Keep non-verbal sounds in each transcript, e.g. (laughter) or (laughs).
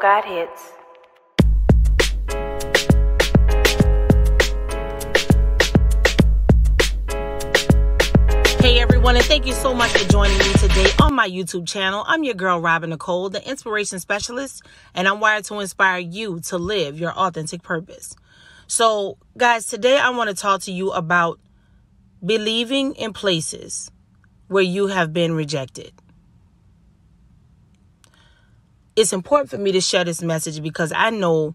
God hits. Hey everyone, and thank you so much for joining me today on my YouTube channel. I'm your girl, Robin Nicole, the inspiration specialist, and I'm wired to inspire you to live your authentic purpose. So, guys, today I want to talk to you about believing in places where you have been rejected. It's important for me to share this message because I know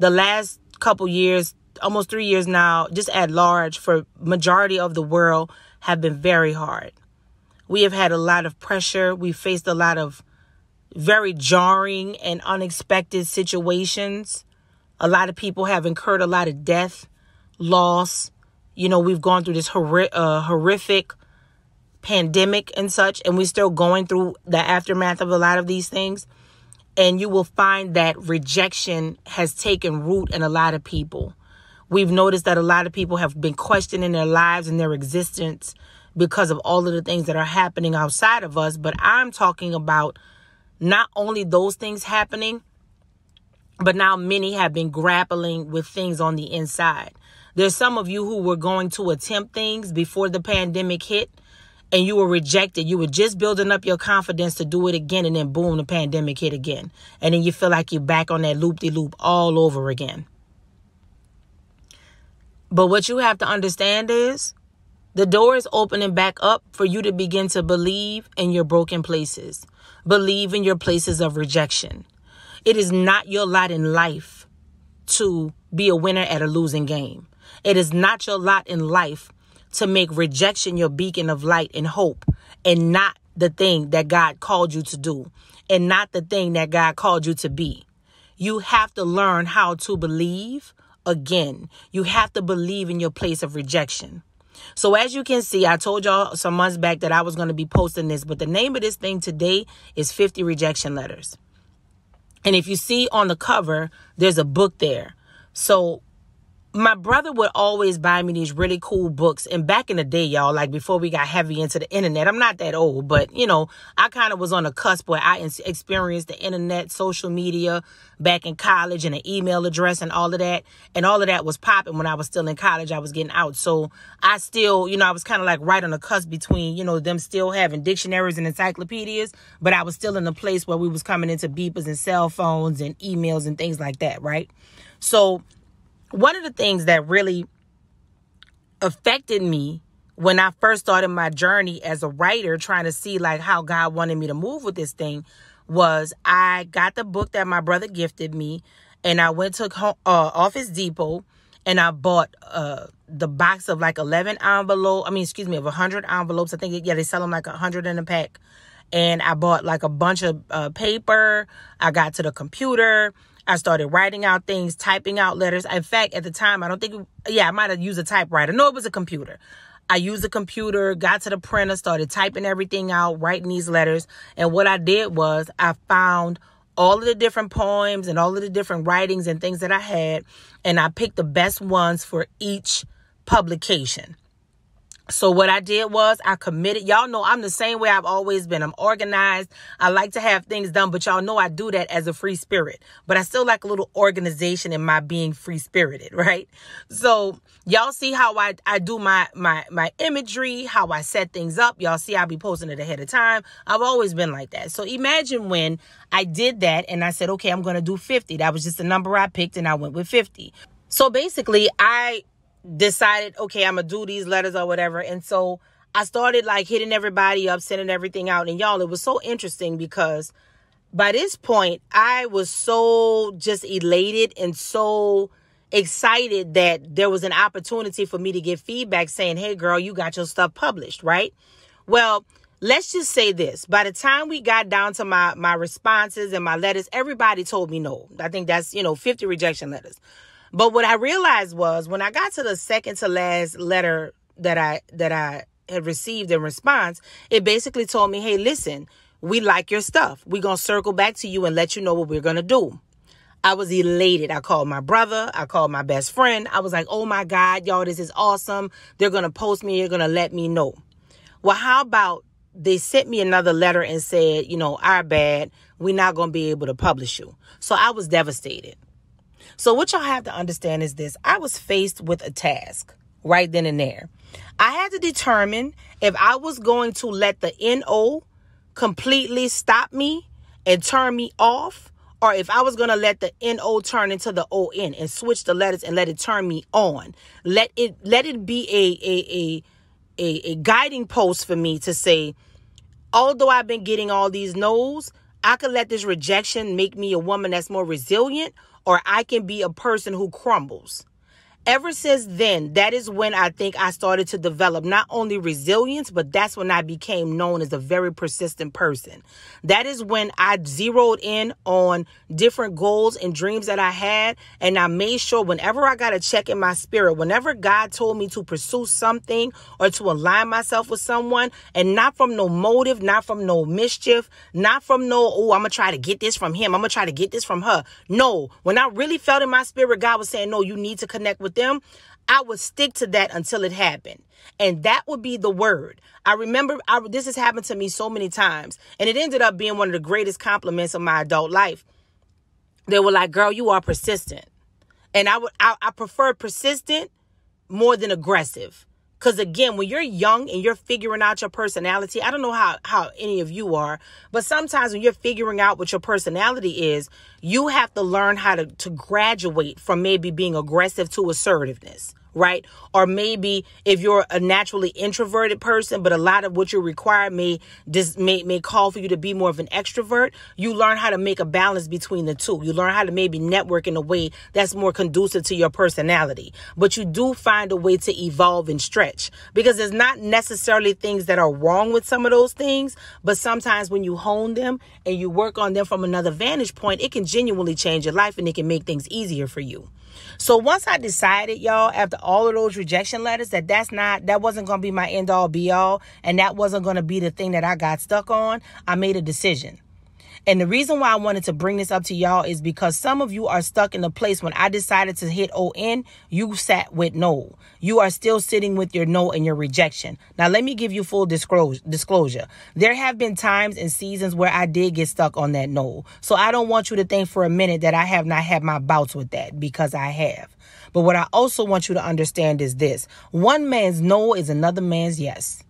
the last couple years, almost 3 years now, just at large for majority of the world have been very hard. We have had a lot of pressure. We faced a lot of very jarring and unexpected situations. A lot of people have incurred a lot of death, loss. You know, we've gone through this hor- uh, horrific pandemic and such, and we're still going through the aftermath of a lot of these things. And you will find that rejection has taken root in a lot of people. We've noticed that a lot of people have been questioning their lives and their existence because of all of the things that are happening outside of us. But I'm talking about not only those things happening, but now many have been grappling with things on the inside. There's some of you who were going to attempt things before the pandemic hit and you were rejected. You were just building up your confidence to do it again, and then boom, the pandemic hit again. And then you feel like you're back on that loop de loop all over again. But what you have to understand is the door is opening back up for you to begin to believe in your broken places, believe in your places of rejection. It is not your lot in life to be a winner at a losing game. It is not your lot in life to make rejection your beacon of light and hope and not the thing that God called you to do and not the thing that God called you to be. You have to learn how to believe again. You have to believe in your place of rejection. So as you can see, I told y'all some months back that I was going to be posting this, but the name of this thing today is 50 rejection letters. And if you see on the cover, there's a book there. So my brother would always buy me these really cool books. And back in the day, y'all, like before we got heavy into the internet, I'm not that old, but you know, I kind of was on the cusp where I experienced the internet, social media back in college and an email address and all of that. And all of that was popping when I was still in college. I was getting out. So I still, you know, I was kind of like right on the cusp between, you know, them still having dictionaries and encyclopedias, but I was still in the place where we was coming into beepers and cell phones and emails and things like that, right? So, one of the things that really affected me when I first started my journey as a writer, trying to see like how God wanted me to move with this thing, was I got the book that my brother gifted me, and I went to uh, Office Depot and I bought uh, the box of like 11 envelope. I mean, excuse me, of 100 envelopes. I think, yeah, they sell them like 100 in a pack. And I bought like a bunch of uh, paper. I got to the computer I started writing out things, typing out letters. In fact, at the time, I don't think, yeah, I might have used a typewriter. No, it was a computer. I used a computer, got to the printer, started typing everything out, writing these letters. And what I did was I found all of the different poems and all of the different writings and things that I had, and I picked the best ones for each publication. So what I did was I committed. Y'all know I'm the same way I've always been. I'm organized. I like to have things done, but y'all know I do that as a free spirit. But I still like a little organization in my being free spirited, (laughs) right? So y'all see how I, I do my my my imagery, how I set things up. Y'all see I'll be posting it ahead of time. I've always been like that. So imagine when I did that and I said, okay, I'm gonna do 50. That was just the number I picked and I went with 50. So basically I decided, okay, I'm gonna do these letters or whatever. And so I started like hitting everybody up, sending everything out. And y'all, it was so interesting because by this point, I was so just elated and so excited that there was an opportunity for me to get feedback saying, hey, girl, you got your stuff published, right? Well, let's just say this by the time we got down to my my responses and my letters everybody told me no i think that's you know 50 rejection letters but what I realized was when I got to the second to last letter that I that I had received in response, it basically told me, "Hey, listen, we like your stuff. We're going to circle back to you and let you know what we're going to do." I was elated. I called my brother. I called my best friend. I was like, oh my God, y'all, this is awesome. They're going to post me. They're going to let me know. Well, how about they sent me another letter and said, you know, our bad, we're not going to be able to publish you. So I was devastated. So what y'all have to understand is this I was faced with a task right then and there. I had to determine if I was going to let the NO completely stop me and turn me off or if I was going to let the NO turn into the ON and switch the letters and let it turn me on. Let it let it be a a a a, a guiding post for me to say although I've been getting all these no's, I could let this rejection make me a woman that's more resilient or I can be a person who crumbles. Ever since then, that is when I think I started to develop not only resilience, but that's when I became known as a very persistent person. That is when I zeroed in on different goals and dreams that I had. And I made sure whenever I got a check in my spirit, whenever God told me to pursue something or to align myself with someone, and not from no motive, not from no mischief, not from no, oh, I'm going to try to get this from him. I'm going to try to get this from her. No, when I really felt in my spirit, God was saying, no, you need to connect with with them, I would stick to that until it happened. And that would be the word. I remember I, this has happened to me so many times, and it ended up being one of the greatest compliments of my adult life. They were like, "Girl, you are persistent," and I would I, I prefer persistent more than aggressive. Because again, when you're young and you're figuring out your personality, I don't know how, how any of you are, but sometimes when you're figuring out what your personality is, you have to learn how to, to graduate from maybe being aggressive to assertiveness right? Or maybe if you're a naturally introverted person, but a lot of what you require may may, may call for you to be more of an extrovert, you learn how to make a balance between the two. You learn how to maybe network in a way that's more conducive to your personality. But you do find a way to evolve and stretch because there's not necessarily things that are wrong with some of those things, but sometimes when you hone them and you work on them from another vantage point, it can genuinely change your life and it can make things easier for you. So once I decided, y'all, after all of those rejection letters, that that's not, that wasn't going to be my end all be all, and that wasn't going to be the thing that I got stuck on, I made a decision. And the reason why I wanted to bring this up to y'all is because some of you are stuck in a place when I decided to hit ON, you sat with no. You are still sitting with your no and your rejection. Now, let me give you full disclosure. There have been times and seasons where I did get stuck on that no. So I don't want you to think for a minute that I have not had my bouts with that because I have. But what I also want you to understand is this one man's no is another man's yes.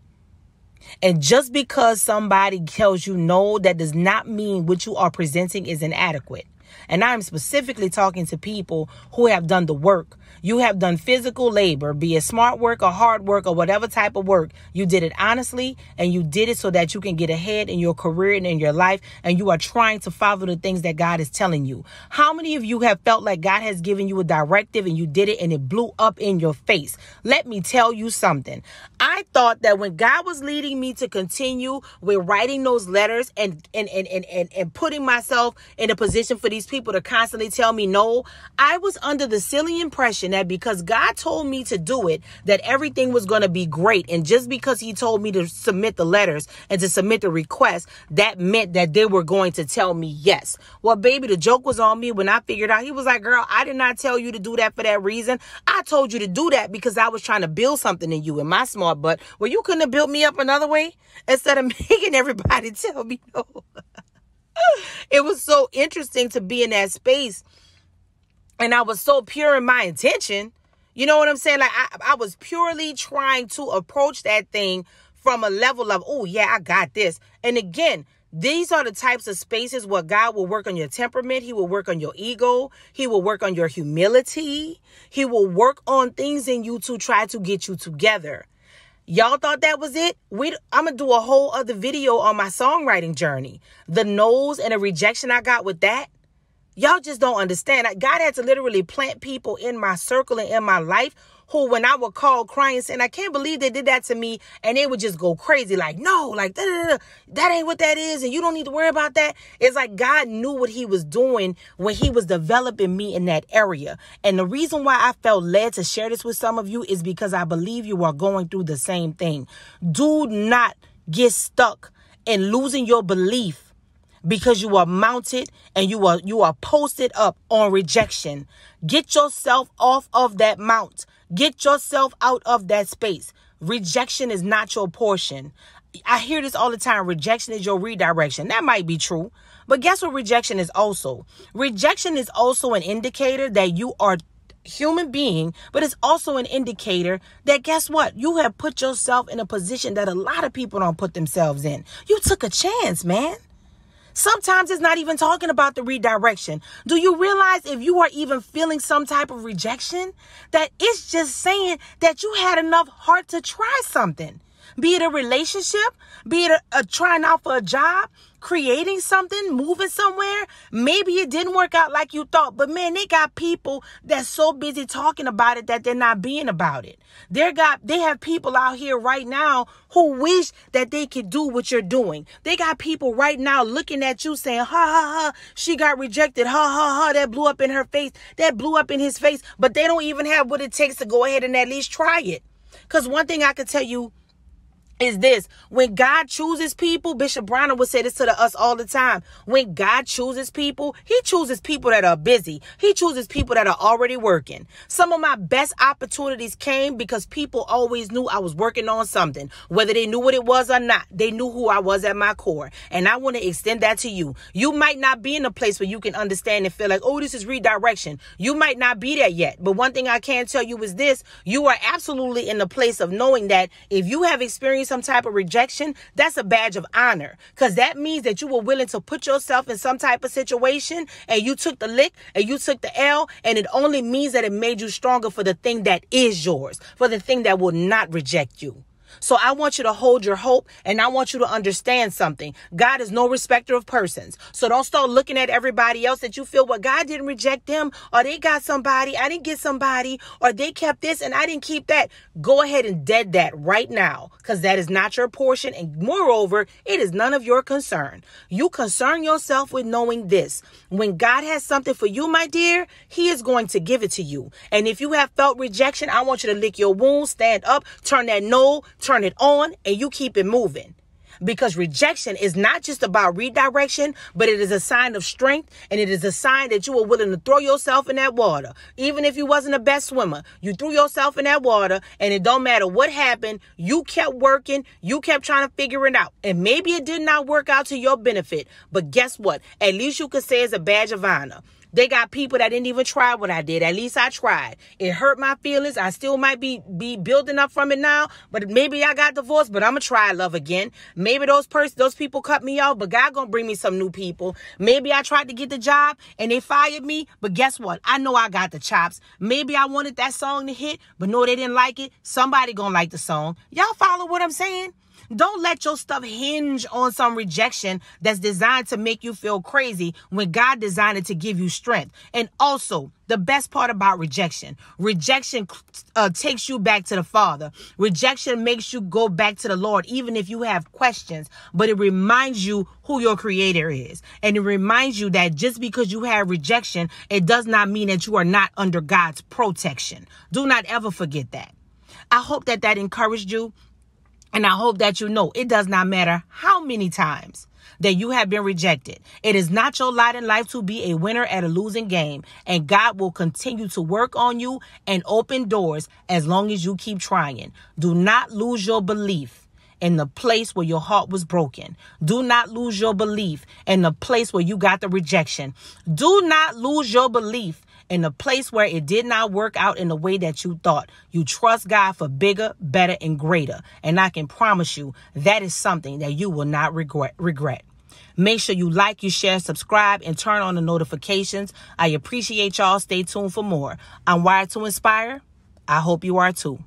And just because somebody tells you no, that does not mean what you are presenting is inadequate. And I'm specifically talking to people who have done the work, you have done physical labor, be it smart work or hard work or whatever type of work. You did it honestly and you did it so that you can get ahead in your career and in your life. And you are trying to follow the things that God is telling you. How many of you have felt like God has given you a directive and you did it and it blew up in your face? Let me tell you something. I thought that when God was leading me to continue with writing those letters and and and and, and, and putting myself in a position for these people to constantly tell me no, I was under the silly impression that because God told me to do it, that everything was going to be great. And just because He told me to submit the letters and to submit the request, that meant that they were going to tell me yes. Well, baby, the joke was on me when I figured out. He was like, girl, I did not tell you to do that for that reason. I told you to do that because I was trying to build something in you in my smart butt. Well, you couldn't have built me up another way instead of (laughs) making everybody tell me no. (laughs) it was so interesting to be in that space and I was so pure in my intention. You know what I'm saying? Like I, I was purely trying to approach that thing from a level of, oh yeah, I got this. And again, these are the types of spaces where God will work on your temperament. He will work on your ego. He will work on your humility. He will work on things in you to try to get you together. Y'all thought that was it? We I'm gonna do a whole other video on my songwriting journey. The no's and the rejection I got with that. Y'all just don't understand. God had to literally plant people in my circle and in my life who, when I would call crying saying, I can't believe they did that to me, and they would just go crazy, like, no, like, that ain't what that is, and you don't need to worry about that. It's like God knew what He was doing when He was developing me in that area. And the reason why I felt led to share this with some of you is because I believe you are going through the same thing. Do not get stuck in losing your belief because you are mounted and you are you are posted up on rejection. Get yourself off of that mount. Get yourself out of that space. rejection is not your portion. I hear this all the time. Rejection is your redirection. That might be true. But guess what rejection is also? Rejection is also an indicator that you are human being, but it's also an indicator that guess what? You have put yourself in a position that a lot of people don't put themselves in. You took a chance, man. Sometimes it's not even talking about the redirection. Do you realize if you are even feeling some type of rejection, that it's just saying that you had enough heart to try something? Be it a relationship, be it a, a trying out for a job, creating something, moving somewhere. Maybe it didn't work out like you thought, but man, they got people that's so busy talking about it that they're not being about it. They got they have people out here right now who wish that they could do what you're doing. They got people right now looking at you saying, "Ha ha ha, she got rejected. Ha ha ha, that blew up in her face. That blew up in his face." But they don't even have what it takes to go ahead and at least try it. Cuz one thing I can tell you is this when God chooses people, Bishop Bronner would say this to the, us all the time. When God chooses people, He chooses people that are busy. He chooses people that are already working. Some of my best opportunities came because people always knew I was working on something, whether they knew what it was or not. They knew who I was at my core. And I want to extend that to you. You might not be in a place where you can understand and feel like, oh, this is redirection. You might not be there yet. But one thing I can tell you is this you are absolutely in the place of knowing that if you have experienced some type of rejection, that's a badge of honor because that means that you were willing to put yourself in some type of situation and you took the lick and you took the L, and it only means that it made you stronger for the thing that is yours, for the thing that will not reject you. So I want you to hold your hope and I want you to understand something. God is no respecter of persons. So don't start looking at everybody else that you feel, well, God didn't reject them or they got somebody, I didn't get somebody or they kept this and I didn't keep that. Go ahead and dead that right now because that is not your portion. And moreover, it is none of your concern. You concern yourself with knowing this. When God has something for you, my dear, he is going to give it to you. And if you have felt rejection, I want you to lick your wounds, stand up, turn that no turn it on, and you keep it moving. Because rejection is not just about redirection, but it is a sign of strength and it is a sign that you were willing to throw yourself in that water. Even if you wasn't the best swimmer, you threw yourself in that water and it don't matter what happened, you kept working, you kept trying to figure it out. And maybe it did not work out to your benefit, but guess what? At least you could say it's a badge of honor. They got people that didn't even try what I did. At least I tried. It hurt my feelings. I still might be be building up from it now, but maybe I got divorced, but I'm gonna try love again. Maybe those person those people cut me off, but God gonna bring me some new people. Maybe I tried to get the job and they fired me, but guess what? I know I got the chops. Maybe I wanted that song to hit, but no, they didn't like it. Somebody gonna like the song. Y'all follow what I'm saying? Don't let your stuff hinge on some rejection that's designed to make you feel crazy when God designed it to give you strength. And also, the best part about rejection rejection uh, takes you back to the Father. Rejection makes you go back to the Lord, even if you have questions, but it reminds you who your Creator is. And it reminds you that just because you have rejection, it does not mean that you are not under God's protection. Do not ever forget that. I hope that that encouraged you. And I hope that you know it does not matter how many times that you have been rejected. It is not your lot in life to be a winner at a losing game. And God will continue to work on you and open doors as long as you keep trying. Do not lose your belief in the place where your heart was broken. Do not lose your belief in the place where you got the rejection. Do not lose your belief in a place where it did not work out in the way that you thought. You trust God for bigger, better, and greater. And I can promise you that is something that you will not regret. regret. Make sure you like, you share, subscribe, and turn on the notifications. I appreciate y'all. Stay tuned for more. I'm Wired to Inspire. I hope you are too.